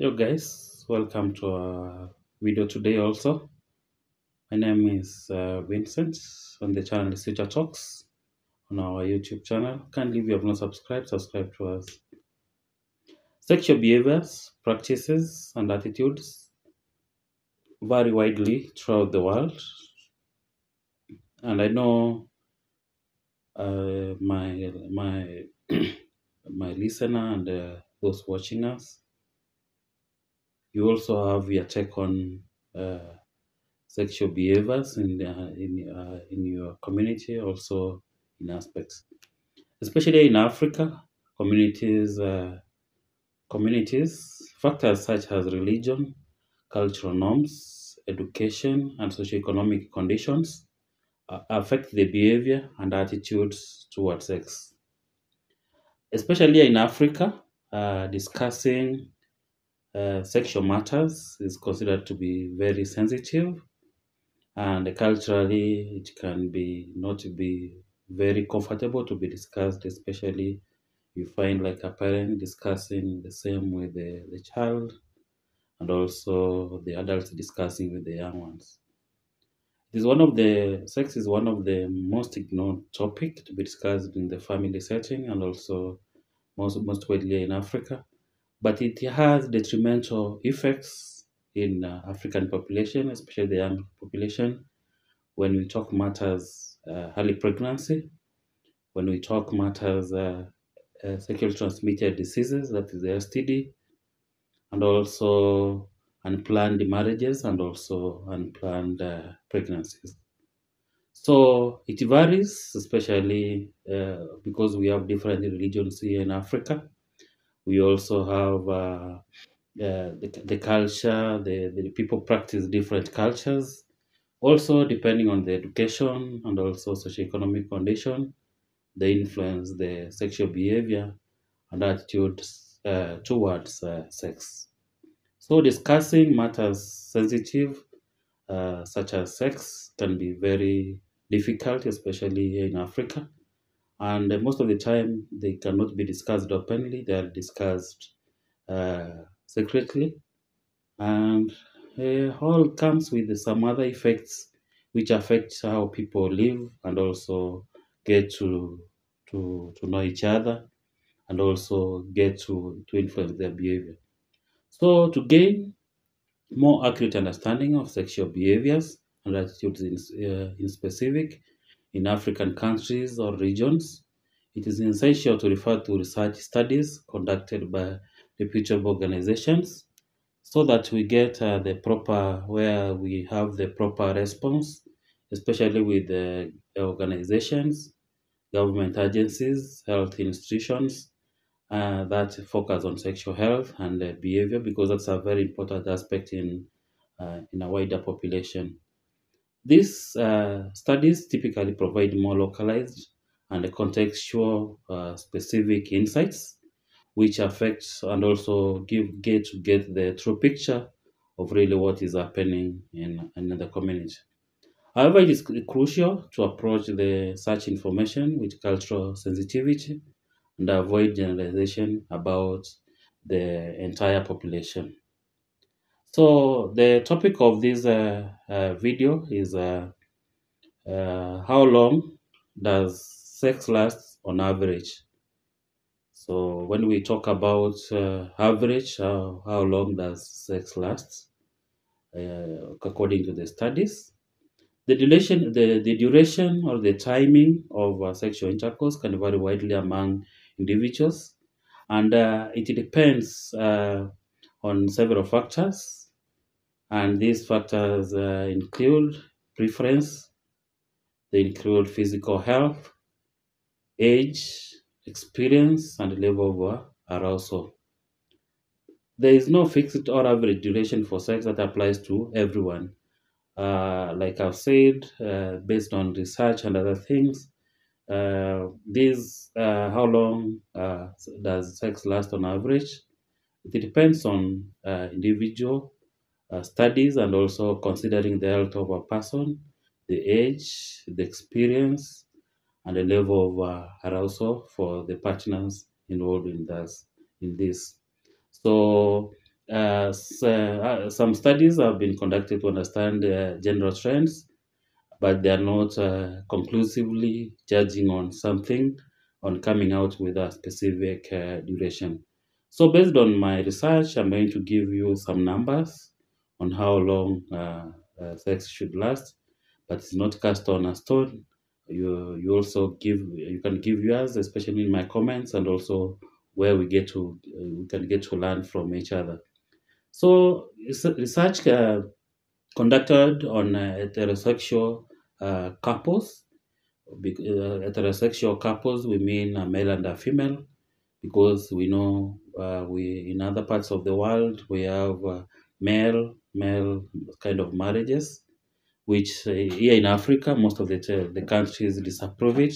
Hello guys, welcome to our video today also. My name is uh, Vincent on the channel Future Talks on our YouTube channel. Kindly if you have not subscribed, subscribe to us. Sexual behaviors, practices and attitudes vary widely throughout the world and I know uh, my my my listener and uh, those watching us you also have your take on uh, sexual behaviors in uh, in uh, in your community, also in aspects, especially in Africa communities. Uh, communities factors such as religion, cultural norms, education, and socioeconomic conditions uh, affect the behavior and attitudes towards sex. Especially in Africa, discussing uh, sexual matters is considered to be very sensitive and culturally it can be not be very comfortable to be discussed especially you find like a parent discussing the same with the, the child and also the adults discussing with the young ones. It is one of the sex is one of the most ignored topic to be discussed in the family setting and also most most widely in africa but it has detrimental effects in uh, African population, especially the young population. When we talk matters uh, early pregnancy, when we talk matters uh, uh, sexually transmitted diseases, that is the STD, and also unplanned marriages and also unplanned uh, pregnancies. So it varies, especially uh, because we have different religions here in Africa we also have uh, the, the culture, the, the people practice different cultures. Also, depending on the education and also socioeconomic condition, they influence the sexual behavior and attitudes uh, towards uh, sex. So, discussing matters sensitive, uh, such as sex, can be very difficult, especially in Africa and uh, most of the time they cannot be discussed openly. They are discussed uh, secretly. And uh, all comes with some other effects which affect how people live and also get to to to know each other and also get to to influence their behavior. So to gain more accurate understanding of sexual behaviors and attitudes in, uh, in specific in African countries or regions, it is essential to refer to research studies conducted by reputable organizations so that we get uh, the proper, where we have the proper response, especially with the organizations, government agencies, health institutions uh, that focus on sexual health and uh, behavior because that's a very important aspect in, uh, in a wider population. These uh, studies typically provide more localized and contextual uh, specific insights, which affect and also give get to get the true picture of really what is happening in, in the community. However, it is crucial to approach the such information with cultural sensitivity and avoid generalization about the entire population. So the topic of this uh, uh, video is uh, uh, how long does sex last on average? So when we talk about uh, average, how, how long does sex last? Uh, according to the studies, the duration, the, the duration or the timing of uh, sexual intercourse can vary widely among individuals, and uh, it depends uh, on several factors and these factors uh, include preference, they include physical health, age, experience, and level of arousal. There is no fixed or average duration for sex that applies to everyone. Uh, like I've said, uh, based on research and other things, uh, this uh, how long uh, does sex last on average? It depends on uh, individual studies and also considering the health of a person, the age, the experience, and the level of uh, arousal for the partners involved in this. In this, so uh, s- uh, some studies have been conducted to understand uh, general trends, but they are not uh, conclusively judging on something, on coming out with a specific uh, duration. So, based on my research, I'm going to give you some numbers on how long uh, uh, sex should last, but it's not cast on a stone. You you also give you can give yours, especially in my comments, and also where we get to uh, we can get to learn from each other. So res- research conducted on heterosexual couples. Bec- uh, heterosexual couples, we mean a male and a female, because we know uh, we in other parts of the world we have uh, male male kind of marriages, which uh, here in Africa most of the the countries disapprove it,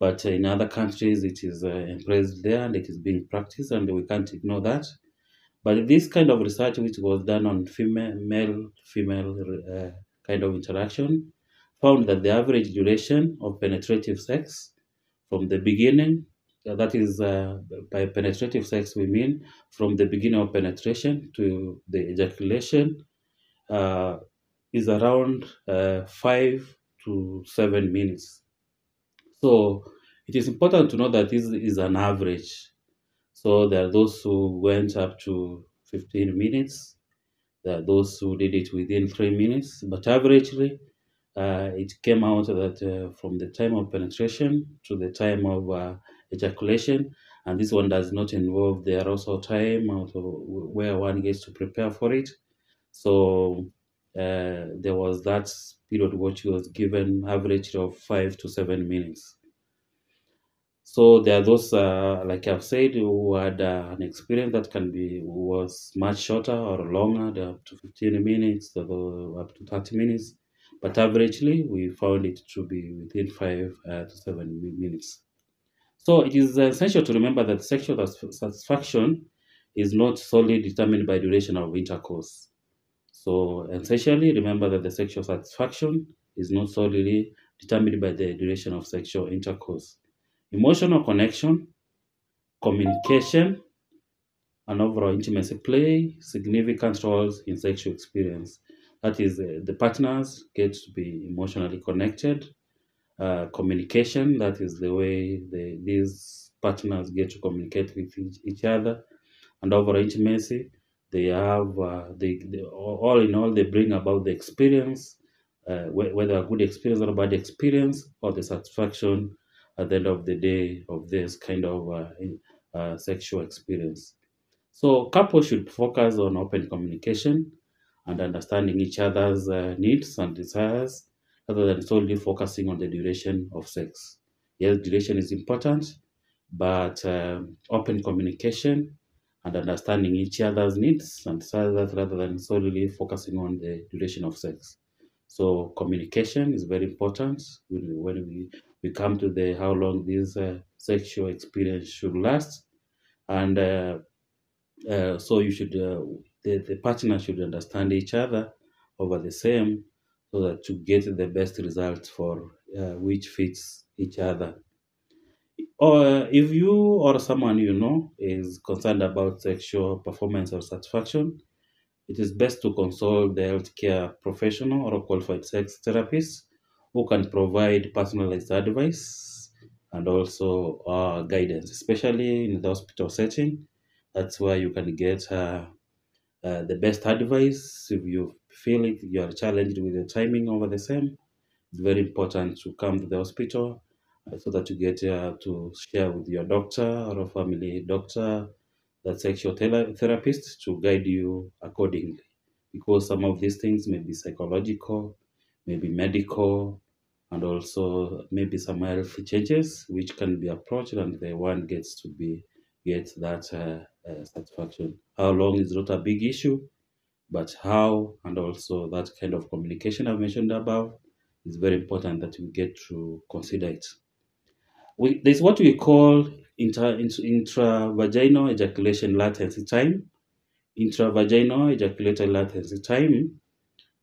but in other countries it is uh, embraced there and it is being practiced, and we can't ignore that. But this kind of research, which was done on female, male, female uh, kind of interaction, found that the average duration of penetrative sex from the beginning, that is, uh, by penetrative sex, we mean from the beginning of penetration to the ejaculation, uh, is around uh, five to seven minutes. So it is important to know that this is an average. So there are those who went up to 15 minutes. There are those who did it within three minutes. But averagely, uh, it came out that uh, from the time of penetration to the time of uh, ejaculation, and this one does not involve the arousal time where one gets to prepare for it. So uh, there was that period which was given average of five to seven minutes. So there are those, uh, like I've said, who had uh, an experience that can be was much shorter or longer, up to 15 minutes, up to 30 minutes. But averagely, we found it to be within five uh, to seven minutes. So it is essential to remember that sexual satisfaction is not solely determined by duration of intercourse. So essentially, remember that the sexual satisfaction is not solely determined by the duration of sexual intercourse. Emotional connection, communication, and overall intimacy play significant roles in sexual experience. That is, uh, the partners get to be emotionally connected. Uh, communication, that is the way the, these partners get to communicate with each, each other. And overall intimacy, they have, uh, they, they, all in all, they bring about the experience, uh, whether a good experience or a bad experience, or the satisfaction at the end of the day of this kind of uh, uh, sexual experience. So couples should focus on open communication and understanding each other's uh, needs and desires rather than solely focusing on the duration of sex. Yes, duration is important, but um, open communication and understanding each other's needs and desires rather than solely focusing on the duration of sex. So communication is very important when we, when we, we come to the how long this uh, sexual experience should last, and uh, uh, so you should uh, the, the partner should understand each other over the same so that to get the best results for uh, which fits each other. Or if you or someone you know is concerned about sexual performance or satisfaction it is best to consult the healthcare professional or a qualified sex therapist who can provide personalized advice and also uh, guidance especially in the hospital setting. That's where you can get uh, uh, the best advice if you feel it you are challenged with the timing over the same it's very important to come to the hospital uh, so that you get uh, to share with your doctor or a family doctor that sexual thera- therapist to guide you accordingly. Because some of these things may be psychological maybe medical and also maybe some health changes which can be approached and the one gets to be get that uh, uh, satisfaction. How long is not a big issue but how and also that kind of communication I've mentioned above is very important that we get to consider it. We, there's what we call intra, int- intravaginal ejaculation latency time. Intravaginal ejaculation latency time.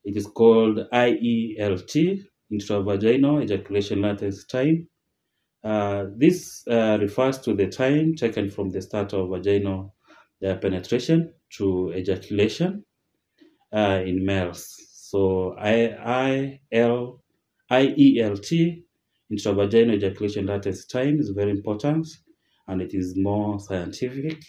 It is called IELT, intravaginal ejaculation latency time. Uh, this uh, refers to the time taken from the start of vaginal uh, penetration to ejaculation uh, in males. So I I L I E L T intravaginal ejaculation latest time is very important, and it is more scientific,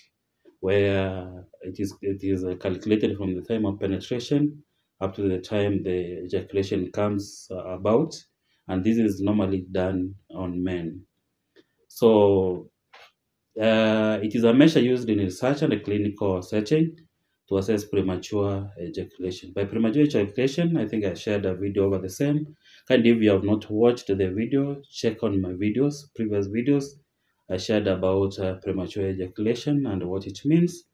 where it is it is uh, calculated from the time of penetration up to the time the ejaculation comes uh, about, and this is normally done on men. So uh, it is a measure used in research and a clinical setting to assess premature ejaculation. By premature ejaculation, I think I shared a video over the same. Kindly, if you have not watched the video, check on my videos, previous videos. I shared about uh, premature ejaculation and what it means.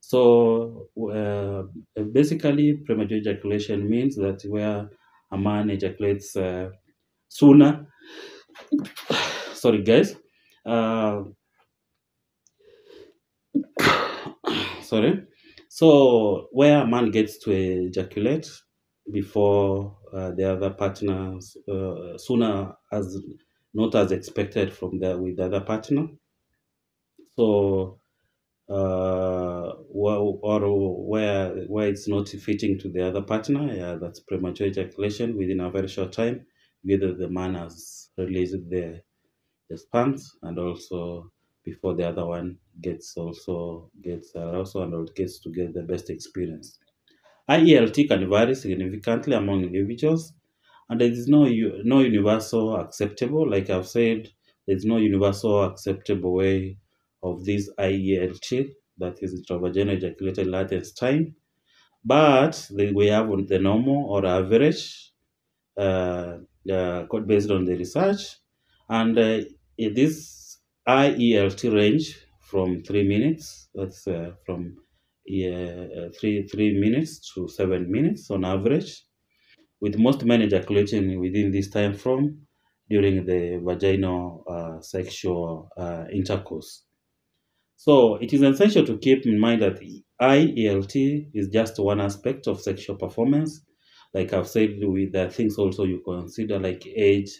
So uh, basically, premature ejaculation means that where a man ejaculates uh, sooner. Sorry, guys. Uh, sorry. So where a man gets to ejaculate before uh, the other partners uh, sooner as not as expected from the with the other partner. So uh, or, or where where it's not fitting to the other partner, yeah, that's premature ejaculation within a very short time. Whether the man has released the the sperms and also before the other one gets also gets also and gets to get the best experience. IELT can vary significantly among individuals, and there is no no universal acceptable. Like I've said, there is no universal acceptable way of this IELT, that is intravaginal ejaculated latence time. But we have the normal or average, uh, uh, based on the research, and uh, this IELT range from three minutes. That's uh, from uh, three three minutes to seven minutes on average, with most men ejaculating within this time frame during the vaginal uh, sexual uh, intercourse. So it is essential to keep in mind that IELT is just one aspect of sexual performance. Like I've said, with the things also you consider like age,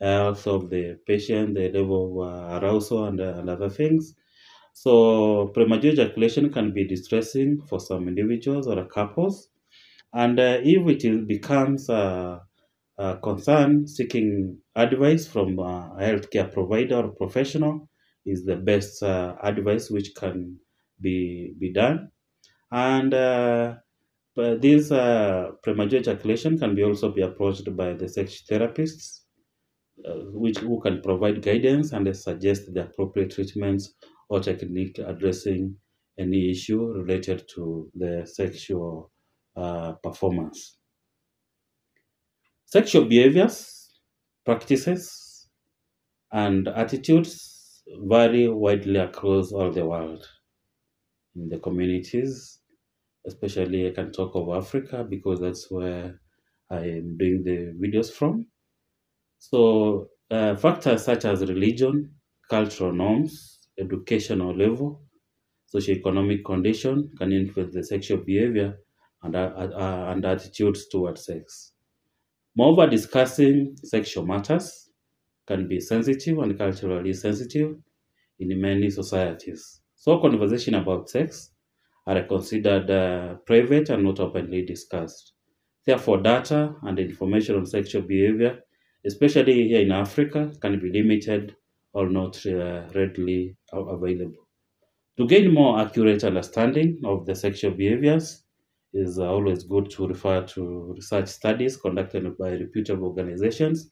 health of the patient, the level of uh, arousal, and, uh, and other things. So premature ejaculation can be distressing for some individuals or couples. And uh, if it becomes a, a, concern, seeking advice from a healthcare provider or professional is the best uh, advice which can be, be done. And uh, this uh, premature ejaculation can be also be approached by the sex therapists, uh, which who can provide guidance and suggest the appropriate treatments or technique addressing any issue related to the sexual uh, performance. Sexual behaviors, practices, and attitudes vary widely across all the world in the communities. Especially, I can talk of Africa because that's where I am doing the videos from. So, uh, factors such as religion, cultural norms, educational level, socioeconomic condition can influence the sexual behavior and, uh, uh, and attitudes towards sex. Moreover, discussing sexual matters can be sensitive and culturally sensitive in many societies. So, conversation about sex are considered uh, private and not openly discussed. Therefore, data and information on sexual behavior, especially here in Africa, can be limited or not uh, readily available. To gain more accurate understanding of the sexual behaviors, is always good to refer to research studies conducted by reputable organizations,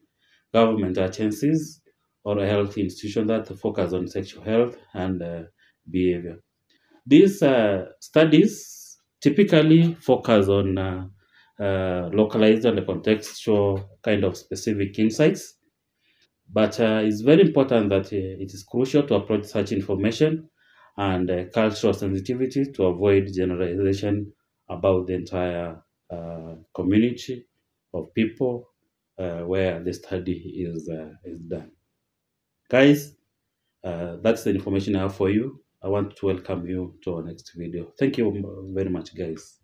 government agencies, or health institutions that focus on sexual health and uh, behavior. These uh, studies typically focus on uh, uh localized and contextual kind of specific insights but uh, it's very important that uh, it is crucial to approach such information and uh, cultural sensitivity to avoid generalization about the entire community of people where the study is, is done. Guys, that's the information I have for you. I want to welcome you to our next video. Thank you very much, guys.